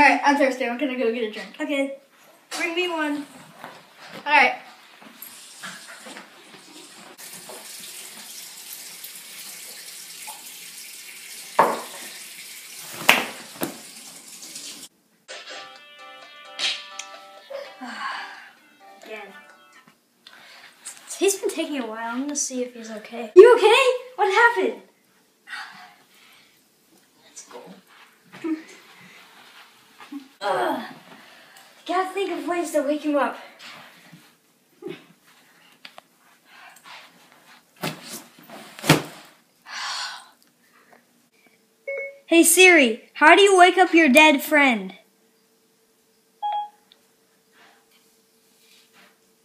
right, I'm thirsty. I'm gonna go get a drink. Okay. Bring me one. All right. Again. He's been taking a while. I'm gonna see if he's okay. You okay? What happened? Let's go. Ugh. Gotta think of ways to wake him up. Hey Siri, how do you wake up your dead friend?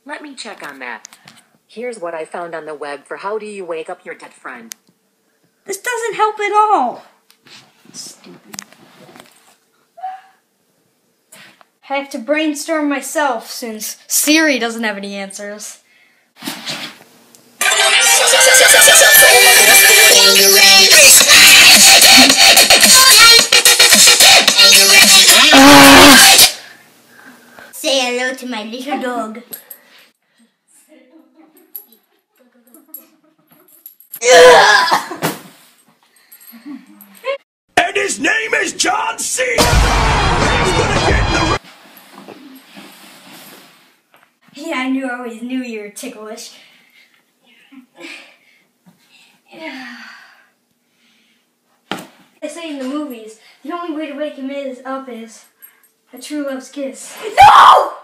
Let me check on that. Here's what I found on the web for how do you wake up your dead friend. This doesn't help at all. Stupid. I have to brainstorm myself since Siri doesn't have any answers. Say hello to my little dog. And his name is John C. He's gonna get in the Yeah, I knew I always knew you were ticklish. Yeah. They say in the movies, the only way to wake him is up is a true love's kiss. No!